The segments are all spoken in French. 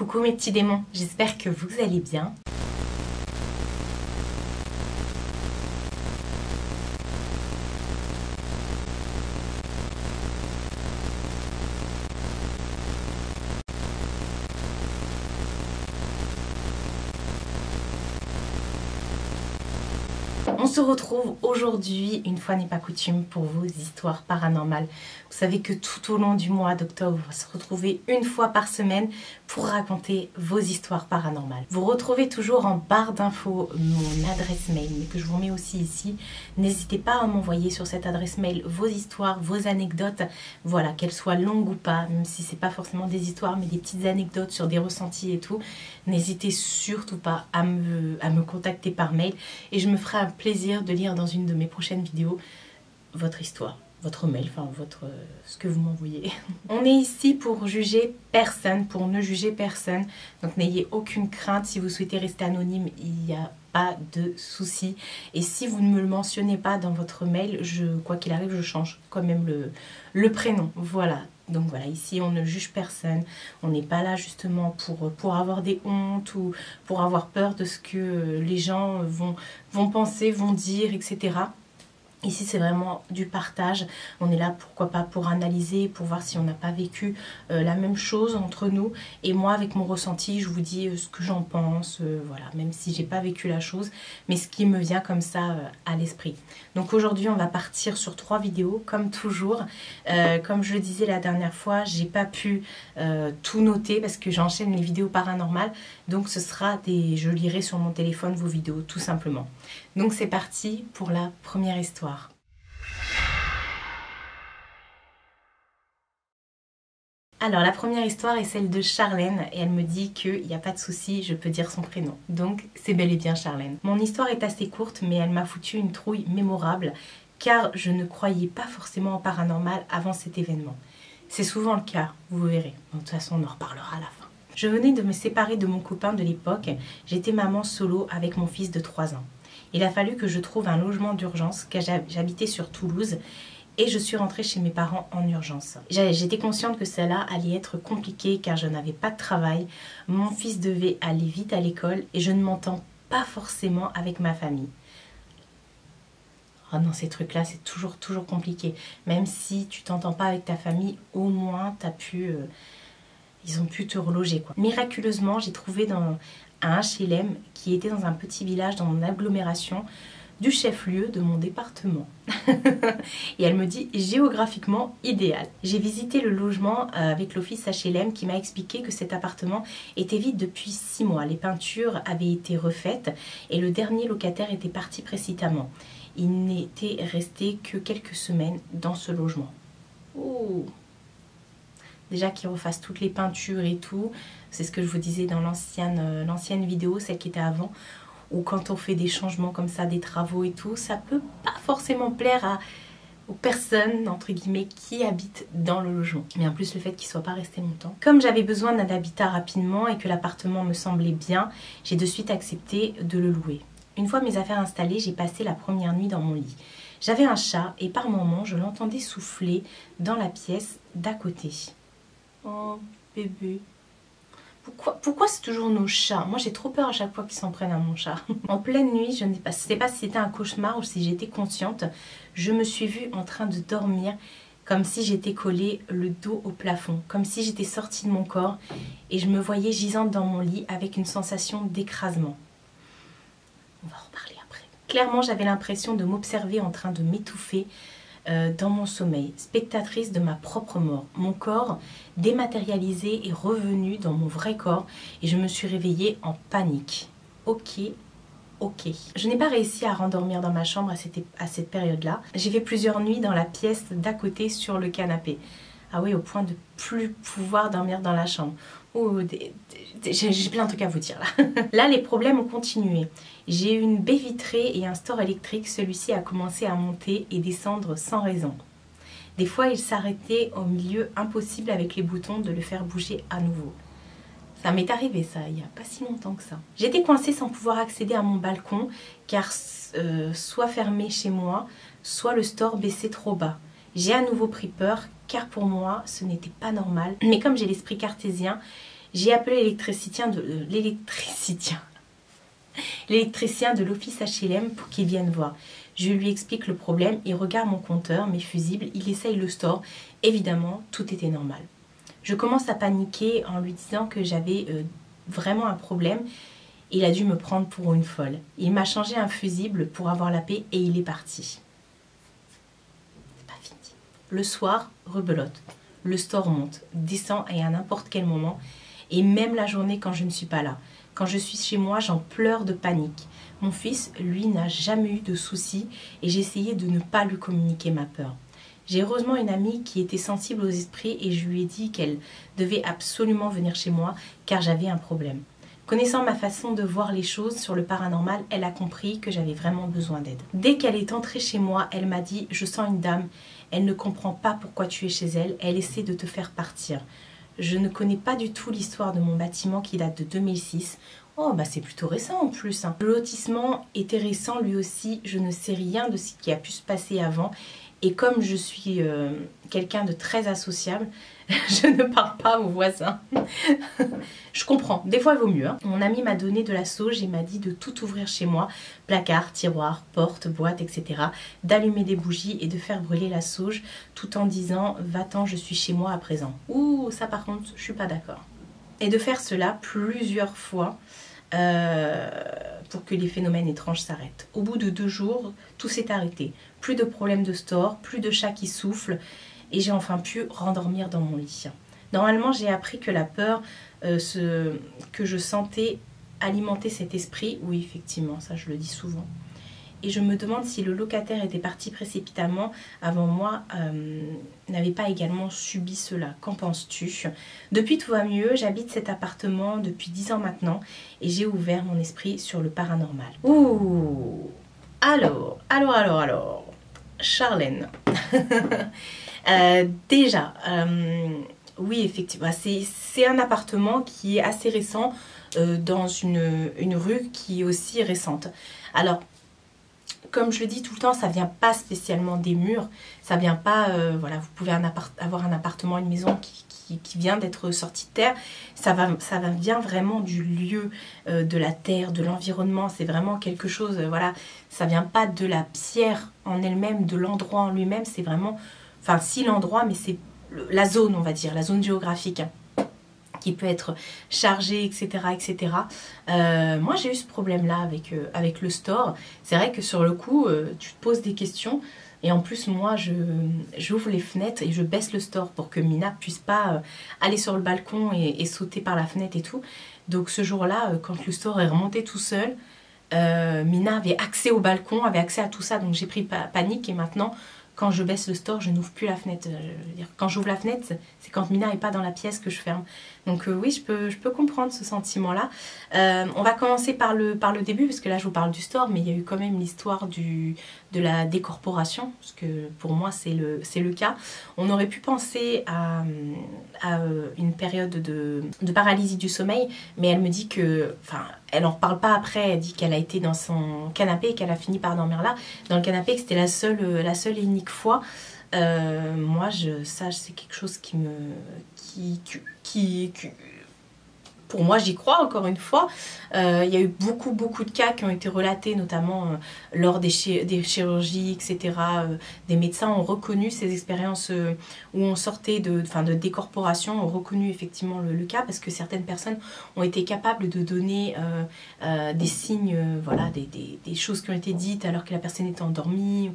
Coucou mes petits démons, j'espère que vous allez bien. On se retrouve aujourd'hui, une fois n'est pas coutume, pour vos histoires paranormales. Vous savez que tout au long du mois d'octobre, on va se retrouver une fois par semaine pour raconter vos histoires paranormales. Vous retrouvez toujours en barre d'infos mon adresse mail, mais que je vous mets aussi ici. N'hésitez pas à m'envoyer sur cette adresse mail vos histoires, vos anecdotes, voilà, qu'elles soient longues ou pas, même si c'est pas forcément des histoires, mais des petites anecdotes sur des ressentis et tout. N'hésitez surtout pas à me, à me contacter par mail et je me ferai un plaisir de lire dans une de mes prochaines vidéos votre histoire, votre mail, enfin votre ce que vous m'envoyez. On est ici pour juger personne, pour ne juger personne. Donc n'ayez aucune crainte si vous souhaitez rester anonyme, il n'y a pas de souci. Et si vous ne me le mentionnez pas dans votre mail, je quoi qu'il arrive, je change quand même le, prénom. Voilà. Donc voilà, ici on ne juge personne, on n'est pas là justement pour, avoir des hontes ou pour avoir peur de ce que les gens vont penser, vont dire, etc. Ici, c'est vraiment du partage. On est là, pourquoi pas, pour analyser, pour voir si on n'a pas vécu euh, la même chose entre nous. Et moi, avec mon ressenti, je vous dis euh, ce que j'en pense, euh, voilà, même si j'ai pas vécu la chose, mais ce qui me vient comme ça à l'esprit. Donc aujourd'hui, on va partir sur trois vidéos, comme toujours. comme je le disais la dernière fois, j'ai pas pu tout noter parce que j'enchaîne les vidéos paranormales. Donc ce sera des, je lirai sur mon téléphone vos vidéos, tout simplement. Donc c'est parti pour la première histoire. Alors la première histoire est celle de Charlène et elle me dit qu'il n'y a pas de souci, je peux dire son prénom. Donc c'est bel et bien Charlène. Mon histoire est assez courte mais elle m'a foutu une trouille mémorable car je ne croyais pas forcément en paranormal avant cet événement. C'est souvent le cas, vous verrez. de toute façon on en reparlera à la fin. Je venais de me séparer de mon copain de l'époque, j'étais maman solo avec mon fils de 3 ans. Il a fallu que je trouve un logement d'urgence car j'habitais sur Toulouse et je suis rentrée chez mes parents en urgence. J'étais consciente que cela allait être compliqué car je n'avais pas de travail, mon fils devait aller vite à l'école et je ne m'entends pas forcément avec ma famille. Oh non, ces trucs-là, c'est toujours, toujours compliqué. Même si tu t'entends pas avec ta famille, au moins, as pu, euh, ils ont pu te reloger. Quoi. Miraculeusement, j'ai trouvé dans un HLM qui était dans un petit village dans mon agglomération du chef-lieu de mon département. et elle me dit géographiquement idéal. J'ai visité le logement euh, avec l'office HLM qui m'a expliqué que cet appartement était vide depuis six mois. Les peintures avaient été refaites et le dernier locataire était parti précipitamment. Il n'était resté que quelques semaines dans ce logement. Oh déjà qu'ils refassent toutes les peintures et tout. C'est ce que je vous disais dans euh, l'ancienne vidéo, celle qui était avant, où quand on fait des changements comme ça, des travaux et tout, ça peut pas forcément plaire aux personnes, entre guillemets, qui habitent dans le logement. Mais en plus, le fait qu'il soit pas resté longtemps. Comme j'avais besoin d'un habitat rapidement et que l'appartement me semblait bien, j'ai de suite accepté de le louer. Une fois mes affaires installées, j'ai passé la première nuit dans mon lit. J'avais un chat et par moments, je l'entendais souffler dans la pièce d'à côté. Oh, bébé. Pourquoi, c'est toujours nos chats? Moi j'ai trop peur à chaque fois qu'ils s'en prennent à mon chat. en pleine nuit, je ne sais pas, sais pas si c'était un cauchemar ou si j'étais consciente, je me suis vue en train de dormir comme si j'étais collée le dos au plafond, comme si j'étais sortie de mon corps et je me voyais gisante dans mon lit avec une sensation d'écrasement. On va en reparler après. Clairement, j'avais l'impression de m'observer en train de m'étouffer, euh, dans mon sommeil, spectatrice de ma propre mort. Mon corps dématérialisé est revenu dans mon vrai corps et je me suis réveillée en panique. Ok, ok. Je n'ai pas réussi à rendormir dans ma chambre à cette, à cette période-là. J'ai fait plusieurs nuits dans la pièce d'à côté sur le canapé. Ah oui, au point de plus pouvoir dormir dans la chambre. J'ai plein de trucs à vous dire là. là, les problèmes ont continué. J'ai une baie vitrée et un store électrique. Celui-ci a commencé à monter et descendre sans raison. Des fois, il s'arrêtait au milieu, impossible avec les boutons de le faire bouger à nouveau. Ça m'est arrivé ça, il n'y a pas si longtemps que ça. J'étais coincée sans pouvoir accéder à mon balcon car euh, soit fermé chez moi, soit le store baissait trop bas. J'ai à nouveau pris peur car pour moi ce n'était pas normal. Mais comme j'ai l'esprit cartésien, J'ai appelé l'électricien de euh, l'électricien. L'électricien de l'office HLM pour qu'il vienne voir. Je lui explique le problème, il regarde mon compteur, mes fusibles, il essaye le store. Évidemment, tout était normal. Je commence à paniquer en lui disant que j'avais euh, vraiment un problème. Il a dû me prendre pour une folle. Il m'a changé un fusible pour avoir la paix et il est parti. Le soir, rebelote. Le store monte, descend et à n'importe quel moment. Et même la journée quand je ne suis pas là. Quand je suis chez moi, j'en pleure de panique. Mon fils, lui, n'a jamais eu de soucis et essayé de ne pas lui communiquer ma peur. J'ai heureusement une amie qui était sensible aux esprits et je lui ai dit qu'elle devait absolument venir chez moi car j'avais un problème. Connaissant ma façon de voir les choses sur le paranormal, elle a compris que j'avais vraiment besoin d'aide. Dès qu'elle est entrée chez moi, elle m'a dit Je sens une dame, elle ne comprend pas pourquoi tu es chez elle, elle essaie de te faire partir. Je ne connais pas du tout l'histoire de mon bâtiment qui date de 2006. Oh, bah c'est plutôt récent en plus. Hein. Le lotissement était récent lui aussi. Je ne sais rien de ce qui a pu se passer avant et comme je suis euh, quelqu'un de très associable, je ne parle pas aux voisins. je comprends, des fois il vaut mieux. Hein. Mon ami m'a donné de la sauge et m'a dit de tout ouvrir chez moi, placard, tiroir, porte, boîte, etc. D'allumer des bougies et de faire brûler la sauge tout en disant va-t'en, je suis chez moi à présent. Ouh, ça par contre, je suis pas d'accord. Et de faire cela plusieurs fois. Euh, pour que les phénomènes étranges s'arrêtent. Au bout de deux jours, tout s'est arrêté. Plus de problèmes de store, plus de chats qui soufflent, et j'ai enfin pu rendormir dans mon lit. Normalement, j'ai appris que la peur euh, que je sentais alimenter cet esprit. Oui, effectivement, ça je le dis souvent et je me demande si le locataire était parti précipitamment avant moi euh, n'avait pas également subi cela. Qu'en penses-tu? Depuis tout va mieux, j'habite cet appartement depuis 10 ans maintenant et j'ai ouvert mon esprit sur le paranormal. Ouh Alors, alors, alors, alors, Charlène. Euh, déjà, euh, oui, effectivement, c'est un appartement qui est assez récent dans une, une rue qui est aussi récente. Alors, comme je le dis tout le temps, ça vient pas spécialement des murs. Ça vient pas, euh, voilà, vous pouvez avoir un appartement, une maison qui, vient d'être sortie de terre. Ça, vient vraiment du lieu, euh, de la terre, de l'environnement. C'est vraiment quelque chose, euh, voilà, ça vient pas de la pierre en elle-même, de l'endroit en lui-même. C'est vraiment, enfin, si l'endroit, mais c'est la zone, on va dire, la zone géographique qui peut être chargé, etc. etc. Euh, moi, j'ai eu ce problème-là avec, euh, avec le store. C'est vrai que sur le coup, euh, tu te poses des questions. Et en plus, moi, j'ouvre les fenêtres et je baisse le store pour que Mina puisse pas aller sur le balcon et, sauter par la fenêtre et tout. Donc ce jour-là, quand le store est remonté tout seul, Mina avait accès au balcon, avait accès à tout ça. Donc j'ai pris panique et maintenant, quand je baisse le store, je n'ouvre plus la fenêtre. quand j'ouvre la fenêtre, c'est quand Mina n'est pas dans la pièce que je ferme. Donc euh, oui, je peux, je peux comprendre ce sentiment-là. Euh, on va commencer par le, par le début, parce que là je vous parle du store, mais il y a eu quand même l'histoire de la décorporation, parce que pour moi c'est le, le cas. On aurait pu penser à, à une période de, de, paralysie du sommeil, mais elle me dit que... Enfin, elle n'en reparle pas après, elle dit qu'elle a été dans son canapé et qu'elle a fini par dormir là, dans le canapé, que c'était la seule, la seule et unique fois. Euh, moi, je, ça, c'est quelque chose qui me, qui, qui, pour moi, j'y crois encore une fois. Euh, il y a eu beaucoup, beaucoup de cas qui ont été relatés, notamment euh, lors des, chirurgies, etc. des médecins ont reconnu ces expériences où on sortait de, de décorporation, ont reconnu effectivement le, cas parce que certaines personnes ont été capables de donner des signes, voilà, des, choses qui ont été dites alors que la personne était endormie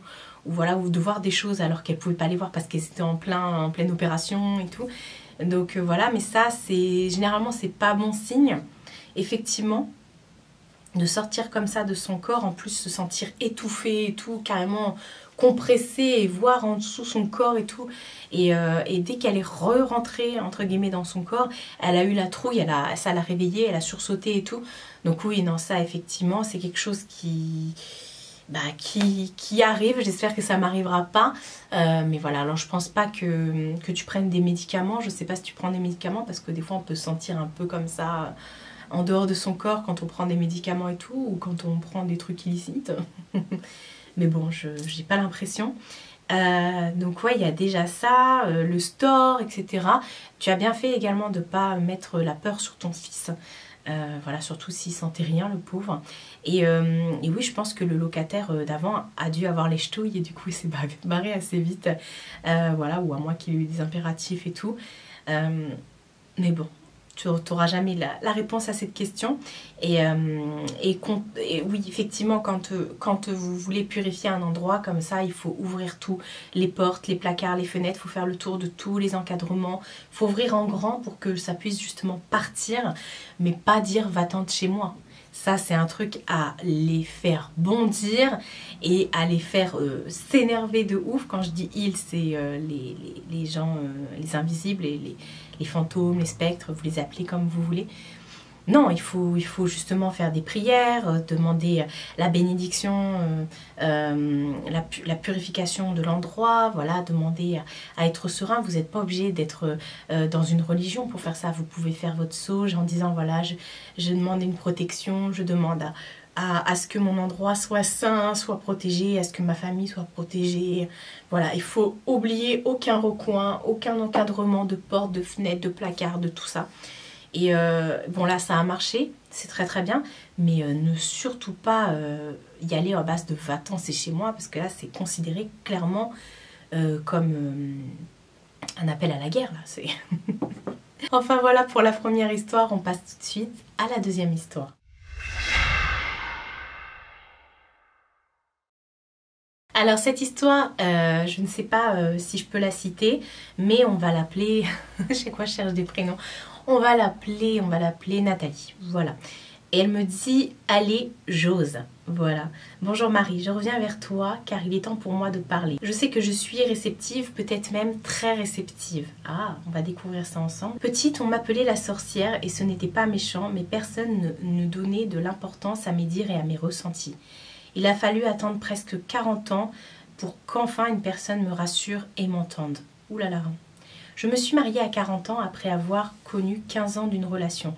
voilà, ou de voir des choses alors qu'elle pouvait pas les voir parce qu'elle était en, plein, pleine opération et tout. Donc euh, voilà, mais ça, c'est généralement, c'est pas bon signe. Effectivement, de sortir comme ça de son corps, en plus se sentir étouffé et tout, carrément compressé et voir en dessous son corps et tout. Et, euh, dès qu'elle est re-rentrée, entre guillemets, dans son corps, elle a eu la trouille, elle a, ça l'a réveillée, elle a sursauté et tout. Donc oui, non, ça, effectivement, c'est quelque chose qui bah, qui, qui arrive. J'espère que ça m'arrivera pas. Euh, mais voilà, alors je pense pas que, que, tu prennes des médicaments. Je sais pas si tu prends des médicaments parce que des fois on peut se sentir un peu comme ça en dehors de son corps quand on prend des médicaments et tout ou quand on prend des trucs illicites. mais bon, je n'ai pas l'impression. Euh, donc ouais, il y a déjà ça, euh, le store, etc. Tu as bien fait également de ne pas mettre la peur sur ton fils. Euh, voilà, surtout s'il sentait rien, le pauvre. Et, oui, je pense que le locataire d'avant a dû avoir les ch'touilles et du coup il s'est barré assez vite. voilà, ou à moins qu'il ait eu des impératifs et tout. mais bon, tu n'auras jamais la, réponse à cette question. Et, euh, et, oui, effectivement, quand, euh, quand vous voulez purifier un endroit comme ça, il faut ouvrir tout, les portes, les placards, les fenêtres, il faut faire le tour de tous les encadrements. Il faut ouvrir en grand pour que ça puisse justement partir, mais pas dire va-t'en de chez moi. Ça, c'est un truc à les faire bondir et à les faire euh, s'énerver de ouf. Quand je dis ils, c'est les, les, les, gens, les invisibles et les, les fantômes, les spectres, vous les appelez comme vous voulez. Non, il faut, il faut justement faire des prières, euh, demander euh, la bénédiction, euh, la, purification de l'endroit, voilà, demander à, être serein. Vous n'êtes pas obligé d'être dans une religion pour faire ça. Vous pouvez faire votre sauge en disant, voilà, je, demande une protection, je demande à, à, ce que mon endroit soit sain, soit protégé, à ce que ma famille soit protégée. Voilà, il faut oublier aucun recoin, aucun encadrement de porte, de fenêtre, de placard, de tout ça. Et euh, bon là, ça a marché, c'est très très bien, mais euh, ne surtout pas euh, y aller à base de va c'est chez moi, parce que là, c'est considéré clairement comme un appel à la guerre. Là, enfin voilà pour la première histoire, on passe tout de suite à la deuxième histoire. Alors cette histoire, je ne sais pas si je peux la citer, mais on va l'appeler, je sais quoi, je cherche des prénoms, on va l'appeler, on va l'appeler Nathalie, voilà. Et elle me dit, allez, j'ose. Voilà. Bonjour Marie, je reviens vers toi car il est temps pour moi de parler. Je sais que je suis réceptive, peut-être même très réceptive. Ah, on va découvrir ça ensemble. Petite, on m'appelait la sorcière et ce n'était pas méchant, mais personne ne, donnait de l'importance à mes dires et à mes ressentis. Il a fallu attendre presque 40 ans pour qu'enfin une personne me rassure et m'entende. Ouh là. Je me suis mariée à 40 ans après avoir connu 15 ans d'une relation.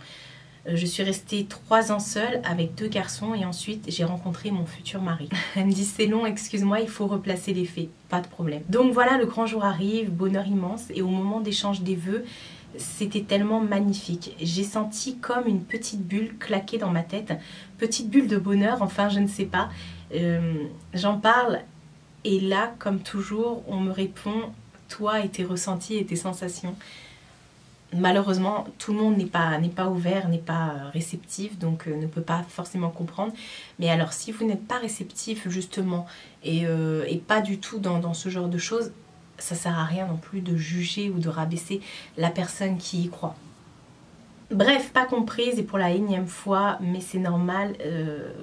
Euh, je suis restée 3 ans seule avec deux garçons et ensuite j'ai rencontré mon futur mari. Elle me dit c'est long, excuse-moi, il faut replacer les faits. Pas de problème. Donc voilà, le grand jour arrive, bonheur immense et au moment d'échange des vœux, c'était tellement magnifique. J'ai senti comme une petite bulle claquer dans ma tête, petite bulle de bonheur, enfin je ne sais pas. Euh, j'en parle et là, comme toujours, on me répond toi et tes ressentis et tes sensations. Malheureusement, tout le monde n'est pas, ouvert, n'est pas réceptif, donc euh, ne peut pas forcément comprendre. Mais alors, si vous n'êtes pas réceptif justement et, euh, pas du tout dans, ce genre de choses, ça sert à rien non plus de juger ou de rabaisser la personne qui y croit. Bref, pas comprise et pour la énième fois, mais c'est normal, euh,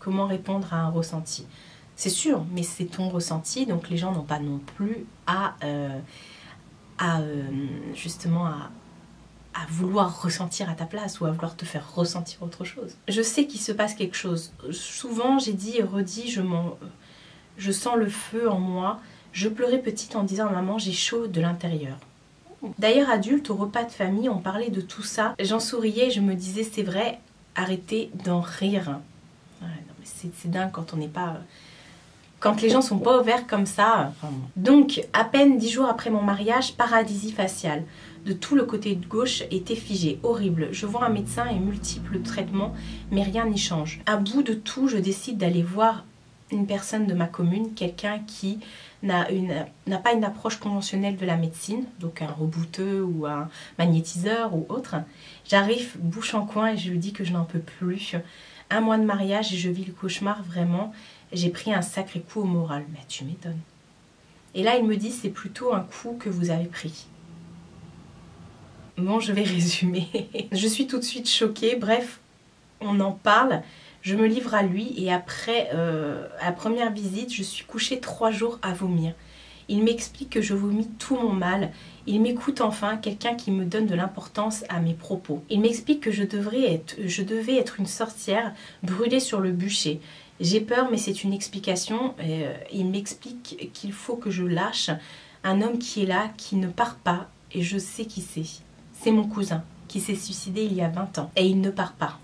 comment répondre à un ressenti C'est sûr, mais c'est ton ressenti, donc les gens n'ont pas non plus à, euh, à euh, justement à, à vouloir ressentir à ta place ou à vouloir te faire ressentir autre chose. Je sais qu'il se passe quelque chose. Souvent, j'ai dit et redit, je, je sens le feu en moi, je pleurais petite en disant maman j'ai chaud de l'intérieur. D'ailleurs, adulte, au repas de famille, on parlait de tout ça. J'en souriais, je me disais c'est vrai, arrêtez d'en rire. c'est dingue quand on n'est pas. Quand les gens sont pas ouverts comme ça. Donc, à peine dix jours après mon mariage, paralysie faciale. De tout le côté de gauche était figé, horrible. Je vois un médecin et multiples traitements, mais rien n'y change. À bout de tout, je décide d'aller voir une personne de ma commune, quelqu'un qui n'a pas une approche conventionnelle de la médecine, donc un rebouteux ou un magnétiseur ou autre. J'arrive bouche en coin et je lui dis que je n'en peux plus. Un mois de mariage et je vis le cauchemar vraiment. J'ai pris un sacré coup au moral. Mais tu m'étonnes. Et là, il me dit c'est plutôt un coup que vous avez pris. Bon, je vais résumer. je suis tout de suite choquée. Bref, on en parle. Je me livre à lui et après euh, la première visite, je suis couchée trois jours à vomir. Il m'explique que je vomis tout mon mal. Il m'écoute enfin, quelqu'un qui me donne de l'importance à mes propos. Il m'explique que je, devrais être, je devais être une sorcière brûlée sur le bûcher. J'ai peur, mais c'est une explication. Euh, il m'explique qu'il faut que je lâche un homme qui est là, qui ne part pas, et je sais qui c'est. C'est mon cousin, qui s'est suicidé il y a 20 ans, et il ne part pas.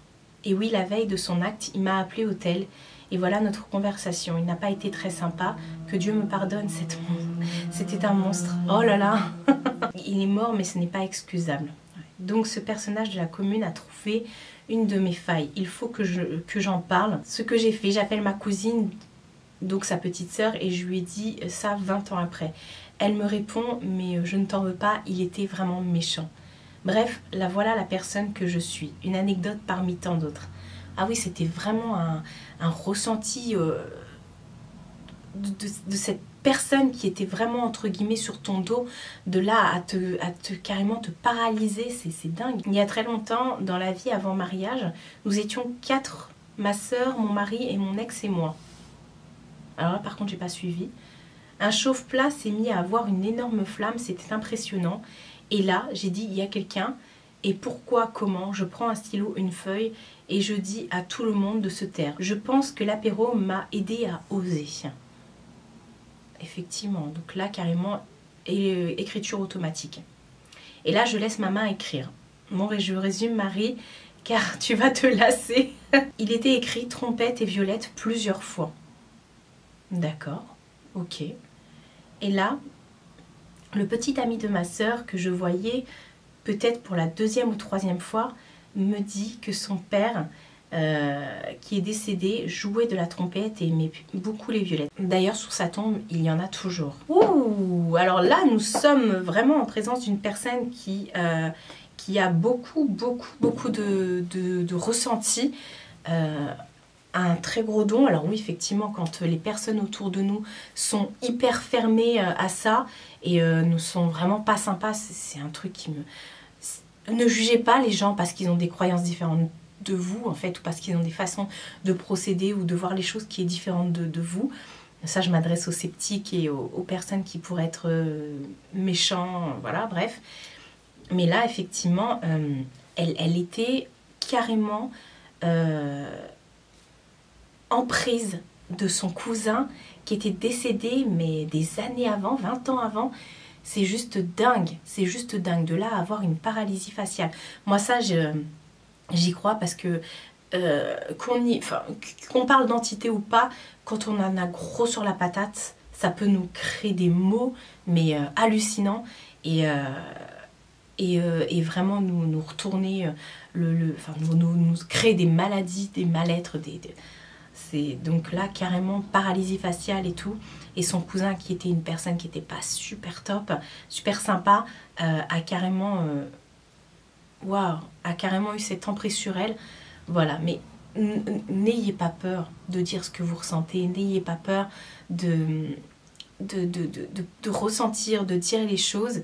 Et oui, la veille de son acte, il m'a appelé au tel Et voilà notre conversation. Il n'a pas été très sympa. Que Dieu me pardonne, c'était un monstre. Oh là là Il est mort, mais ce n'est pas excusable. Donc ce personnage de la commune a trouvé une de mes failles. Il faut que j'en parle. Ce que j'ai fait, j'appelle ma cousine, donc sa petite sœur, et je lui ai dit ça 20 ans après. Elle me répond, mais euh, je ne t'en veux pas, il était vraiment méchant. Bref, la voilà la personne que je suis. Une anecdote parmi tant d'autres. Ah oui, c'était vraiment un, ressenti euh, de, cette personne qui était vraiment entre guillemets sur ton dos, de là à te, à te carrément te paralyser, c'est dingue. Il y a très longtemps, dans la vie avant mariage, nous étions quatre, ma soeur, mon mari et mon ex et moi. Alors là, par contre, j'ai pas suivi. Un chauffe-plat s'est mis à avoir une énorme flamme, c'était impressionnant. Et là, j'ai dit, il y a quelqu'un. Et pourquoi, comment Je prends un stylo, une feuille et je dis à tout le monde de se taire. Je pense que l'apéro m'a aidé à oser. Effectivement, donc là, carrément, écriture automatique. Et là, je laisse ma main écrire. Bon, et je résume, Marie, car tu vas te lasser. Il était écrit trompette et violette plusieurs fois. D'accord, ok. Et là, le petit ami de ma sœur que je voyais peut-être pour la deuxième ou troisième fois me dit que son père qui est décédé jouait de la trompette et aimait beaucoup les violettes. D'ailleurs, sur sa tombe, il y en a toujours. Ouh Alors là, nous sommes vraiment en présence d'une personne qui, euh, qui a beaucoup, beaucoup, beaucoup de, de, ressenti. Euh, un très gros don. Alors oui, effectivement, quand les personnes autour de nous sont hyper fermées euh, à ça et euh, ne sont vraiment pas sympas, c'est un truc qui me... Ne jugez pas les gens parce qu'ils ont des croyances différentes de vous, en fait, ou parce qu'ils ont des façons de procéder ou de voir les choses qui est différentes de, vous. Ça, je m'adresse aux sceptiques et aux, personnes qui pourraient être euh, méchants, voilà, bref. Mais là, effectivement, elle, elle, était carrément emprise de son cousin qui était décédé, mais des années avant, 20 ans avant. C'est juste dingue, c'est juste dingue de là avoir une paralysie faciale. Moi, ça, j'y crois parce que euh, qu'on parle d'entité ou pas, quand on en a gros sur la patate, ça peut nous créer des mots, mais euh, hallucinants. Et, euh, et, vraiment nous, nous retourner, le, enfin, nous, nous, créer des maladies, des mal-être, des, c'est donc là carrément paralysie faciale et tout. Et son cousin qui était une personne qui n'était pas super top, super sympa, a carrément... A carrément eu cette emprise sur elle. Voilà, mais n'ayez pas peur de dire ce que vous ressentez, n'ayez pas peur de de, de, de, ressentir, de dire les choses.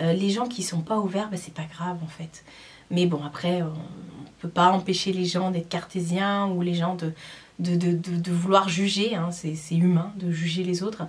Euh, les gens qui sont pas ouverts, ben, c'est pas grave en fait. Mais bon, après, on ne peut pas empêcher les gens d'être cartésiens ou les gens de, de, vouloir juger, hein. c'est humain de juger les autres.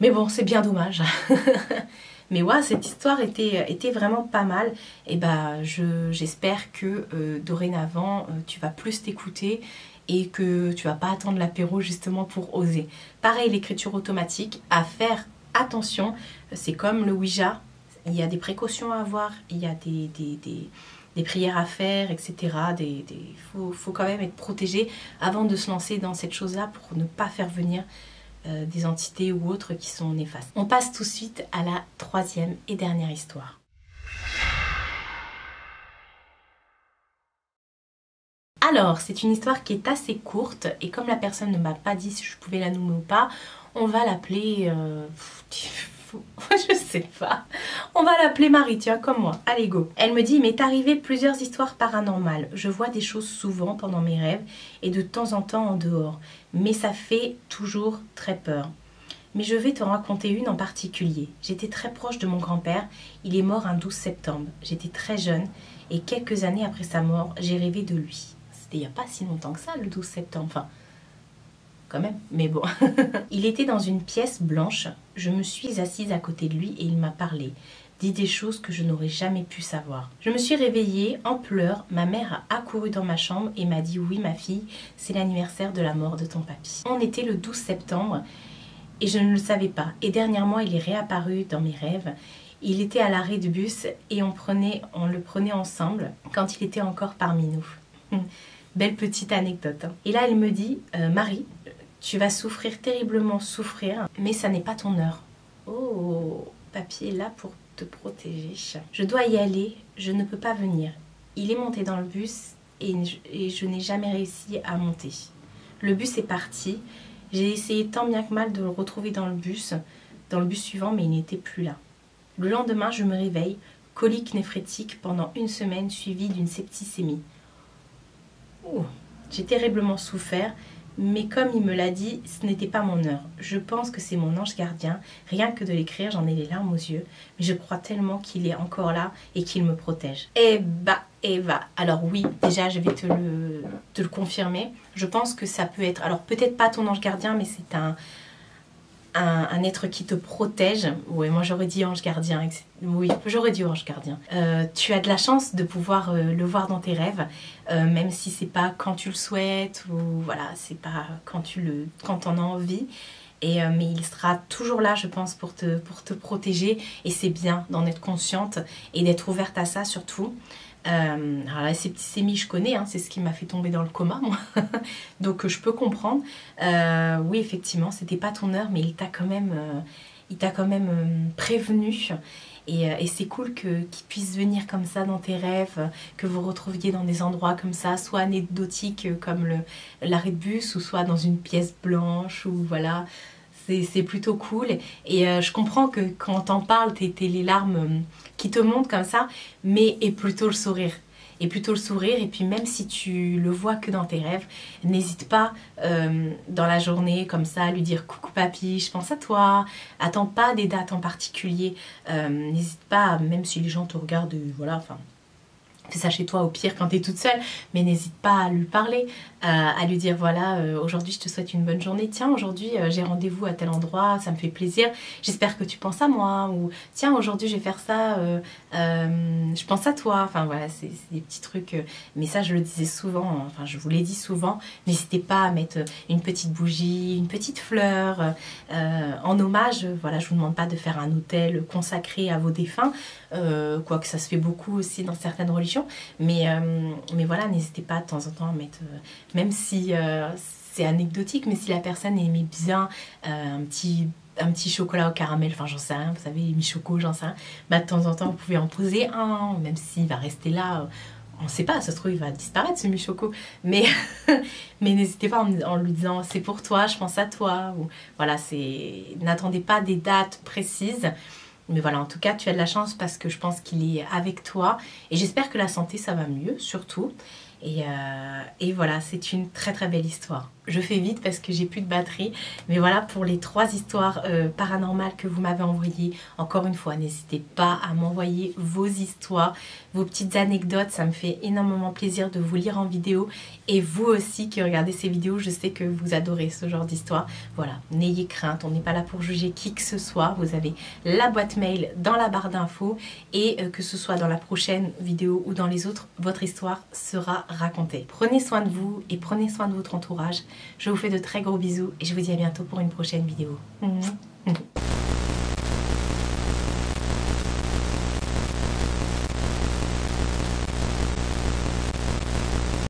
Mais bon, c'est bien dommage. Mais ouais, cette histoire était, vraiment pas mal. Et bah, j'espère que euh, dorénavant, euh, tu vas plus t'écouter et que tu vas pas attendre l'apéro justement pour oser. Pareil, l'écriture automatique, à faire attention. C'est comme le Ouija, il y a des précautions à avoir, il y a des prières à faire, etc. Il faut, quand même être protégé avant de se lancer dans cette chose-là pour ne pas faire venir euh, des entités ou autres qui sont néfastes. On passe tout de suite à la troisième et dernière histoire. Alors, c'est une histoire qui est assez courte et comme la personne ne m'a pas dit si je pouvais la nommer ou pas, on va l'appeler... Euh, je sais pas. On va l'appeler Marie, tiens, comme moi. Allez, go. Elle me dit, mais t'est arrivé plusieurs histoires paranormales. Je vois des choses souvent pendant mes rêves et de temps en temps en dehors. Mais ça fait toujours très peur. Mais je vais te raconter une en particulier. J'étais très proche de mon grand-père. Il est mort un 12 septembre. J'étais très jeune et quelques années après sa mort, j'ai rêvé de lui. C'était il n'y a pas si longtemps que ça, le 12 septembre. Quand même, mais bon. il était dans une pièce blanche. Je me suis assise à côté de lui et il m'a parlé, dit des choses que je n'aurais jamais pu savoir. Je me suis réveillée en pleurs. Ma mère a accouru dans ma chambre et m'a dit Oui, ma fille, c'est l'anniversaire de la mort de ton papy. On était le 12 septembre et je ne le savais pas. Et dernièrement, il est réapparu dans mes rêves. Il était à l'arrêt de bus et on le prenait ensemble quand il était encore parmi nous. Belle petite anecdote. Hein. Et là, elle me dit, euh, Marie, tu vas souffrir terriblement souffrir, mais ça n'est pas ton heure. Oh, papier est là pour te protéger. Je dois y aller, je ne peux pas venir. Il est monté dans le bus et je n'ai jamais réussi à monter. Le bus est parti. J'ai essayé tant bien que mal de le retrouver dans le bus, dans le bus suivant, mais il n'était plus là. Le lendemain, je me réveille, colique néphrétique pendant une semaine suivie d'une septicémie. Oh, j'ai terriblement souffert, mais comme il me l'a dit, ce n'était pas mon heure. Je pense que c'est mon ange gardien. Rien que de l'écrire, j'en ai les larmes aux yeux. Mais je crois tellement qu'il est encore là et qu'il me protège. Eh bah, Eva. Alors oui, déjà, je vais te le, te le confirmer. Je pense que ça peut être... Alors peut-être pas ton ange gardien, mais c'est un, un, être qui te protège. Oui, moi j'aurais dit ange gardien. Oui, j'aurais dit ange gardien. Euh, tu as de la chance de pouvoir euh, le voir dans tes rêves, euh, même si c'est pas quand tu le souhaites ou voilà, c'est pas quand tu le, quand en as envie. Et, mais il sera toujours là, je pense, pour te, pour te protéger. Et c'est bien d'en être consciente et d'être ouverte à ça surtout. Euh, alors la septicémie, je connais, hein, c'est ce qui m'a fait tomber dans le coma, moi. Donc je peux comprendre. Euh, oui, effectivement, c'était pas ton heure, mais il t'a quand même, euh, il t'a quand même euh, prévenu. Et, c'est cool qu'il puisse venir comme ça dans tes rêves, que vous retrouviez dans des endroits comme ça, soit anecdotiques comme l'arrêt de bus, ou soit dans une pièce blanche, ou voilà, c'est plutôt cool. Et euh, je comprends que quand t'en parles, t'es les larmes euh, qui te montent comme ça, mais et plutôt le sourire. Et plutôt le sourire. Et puis même si tu le vois que dans tes rêves, n'hésite pas euh, dans la journée comme ça à lui dire coucou papy, je pense à toi. Attends pas des dates en particulier. n'hésite pas, même si les gens te regardent, voilà, enfin fais ça chez toi au pire quand tu toute seule, mais n'hésite pas à lui parler, euh, à lui dire voilà, euh, aujourd'hui je te souhaite une bonne journée, tiens, aujourd'hui euh, j'ai rendez-vous à tel endroit, ça me fait plaisir, j'espère que tu penses à moi, ou tiens, aujourd'hui je vais faire ça, je pense à toi, enfin voilà, c'est des petits trucs, mais ça je le disais souvent, enfin je vous l'ai dit souvent, n'hésitez pas à mettre une petite bougie, une petite fleur, en hommage, voilà, je vous demande pas de faire un hôtel consacré à vos défunts, quoique ça se fait beaucoup aussi dans certaines religions, mais, euh, mais voilà, n'hésitez pas de temps en temps à mettre, euh, même si euh, c'est anecdotique, mais si la personne aimait bien un petit un petit chocolat au caramel, enfin j'en sais rien, vous savez, mi-choco, j'en sais rien, bah, de temps en temps vous pouvez en poser un, même s'il va rester là, on ne sait pas, ça se trouve il va disparaître ce mi-choco, mais, mais n'hésitez pas en, en, lui disant c'est pour toi, je pense à toi, ou voilà, c'est n'attendez pas des dates précises, mais voilà, en tout cas, tu as de la chance parce que je pense qu'il est avec toi. Et j'espère que la santé, ça va mieux, surtout. Et, euh, et voilà, c'est une très très belle histoire. Je fais vite parce que j'ai plus de batterie. Mais voilà pour les trois histoires euh, paranormales que vous m'avez envoyées. Encore une fois, n'hésitez pas à m'envoyer vos histoires, vos petites anecdotes. Ça me fait énormément plaisir de vous lire en vidéo. Et vous aussi qui regardez ces vidéos, je sais que vous adorez ce genre d'histoire. Voilà, n'ayez crainte, on n'est pas là pour juger qui que ce soit. Vous avez la boîte mail dans la barre d'infos. Et euh, que ce soit dans la prochaine vidéo ou dans les autres, votre histoire sera racontée. Prenez soin de vous et prenez soin de votre entourage. Je vous fais de très gros bisous et je vous dis à bientôt pour une prochaine vidéo.